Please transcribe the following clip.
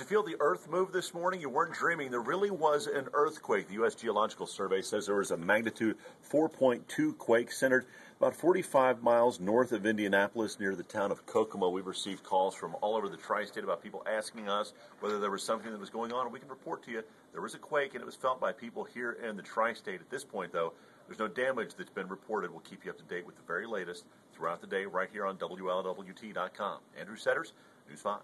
You feel the earth move this morning? You weren't dreaming. There really was an earthquake. The U.S. Geological Survey says there was a magnitude 4.2 quake centered about 45 miles north of Indianapolis near the town of Kokomo. We've received calls from all over the tri state about people asking us whether there was something that was going on. And we can report to you there was a quake and it was felt by people here in the tri state. At this point, though, there's no damage that's been reported. We'll keep you up to date with the very latest throughout the day right here on WLWT.com. Andrew Setters, News 5.